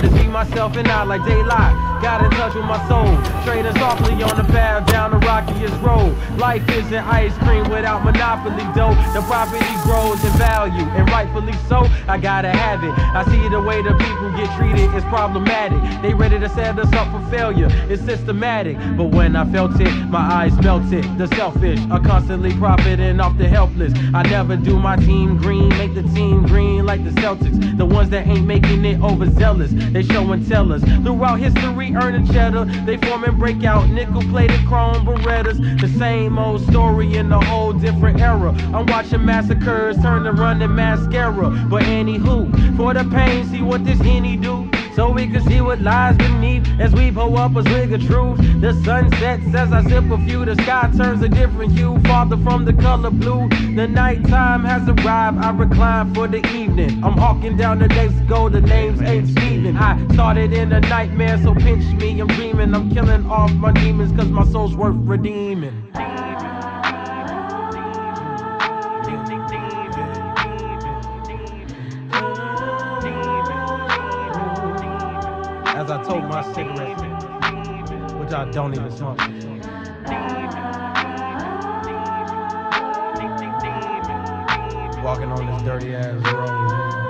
to see myself and I like daylight. Got in touch with my soul, trading softly on the path down the rockiest road. Life isn't ice cream without monopoly dough. The property grows in value, and rightfully so. I gotta have it. I see the way the people get treated is problematic. They ready to set us up for failure. It's systematic. But when I felt it, my eyes melted. The selfish are constantly profiting off the helpless. I never do my team green, make the team green like the Celtics. The ones that ain't making it overzealous. They show and tell us throughout history earning cheddar. They form and break out nickel plated chrome Berettas. The same old story in a whole different era. I'm watching massacres turn to running mascara. But anywho, for the pain, see what this henny do so we can see what lies beneath as we pull up a swig of truth. The sun sets as I sip a few, the sky turns a different hue, farther from the color blue. The nighttime has arrived, I recline for the evening. I'm hawking down the next go, the names ain't Steven. I started in a nightmare, so pinch me, I'm dreaming. I'm killing off my demons, cause my soul's worth redeeming. As I told my cigarette, which I don't even smoke. Walking on this dirty ass road.